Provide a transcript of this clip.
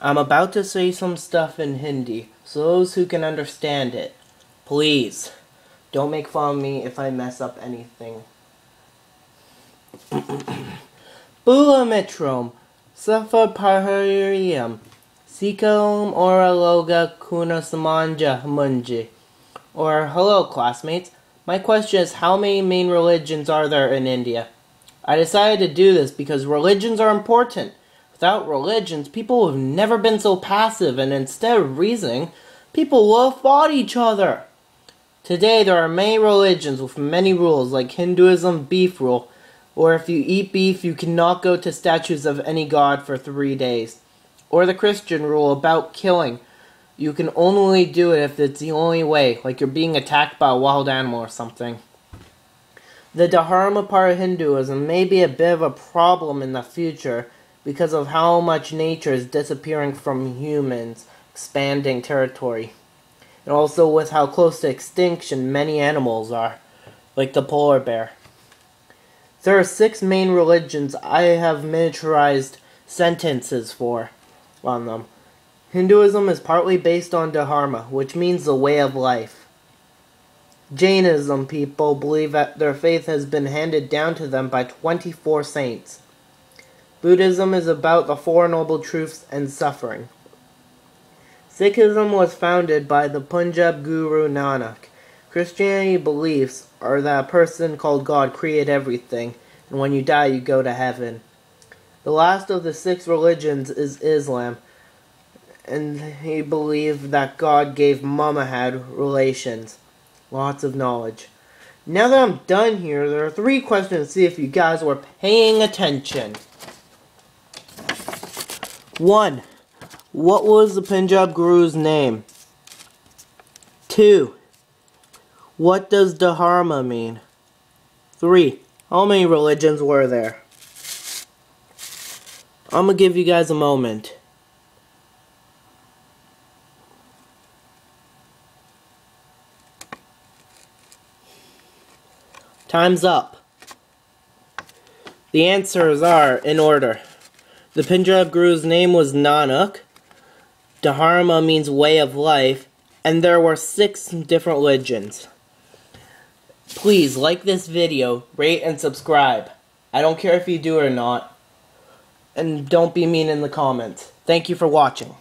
I'm about to say some stuff in Hindi, so those who can understand it, please don't make fun of me if I mess up anything. Bula metrom, safa parhariam, sikalum oraloga kuna samanja munji. Or, hello classmates, my question is how many main religions are there in India? I decided to do this because religions are important. Without religions, people have never been so passive, and instead of reasoning, people will have fought each other. Today, there are many religions with many rules, like Hinduism, beef rule, or if you eat beef, you cannot go to statues of any god for three days. Or the Christian rule about killing. You can only do it if it's the only way, like you're being attacked by a wild animal or something. The Dharma part of Hinduism may be a bit of a problem in the future because of how much nature is disappearing from humans, expanding territory. And also with how close to extinction many animals are, like the polar bear. There are six main religions I have miniaturized sentences for on them. Hinduism is partly based on Dharma, which means the way of life. Jainism people believe that their faith has been handed down to them by 24 saints. Buddhism is about the Four Noble Truths and suffering. Sikhism was founded by the Punjab Guru Nanak. Christianity beliefs are that a person called God created everything, and when you die, you go to heaven. The last of the six religions is Islam, and he believed that God gave Muhammad relations, lots of knowledge. Now that I'm done here, there are three questions to see if you guys were paying attention. 1. What was the Punjab Guru's name? 2. What does Dharma mean? 3. How many religions were there? I'm gonna give you guys a moment. Time's up. The answers are in order. The Punjab Guru's name was Nanak. Dharma means way of life. And there were six different religions. Please like this video, rate, and subscribe. I don't care if you do or not. And don't be mean in the comments. Thank you for watching.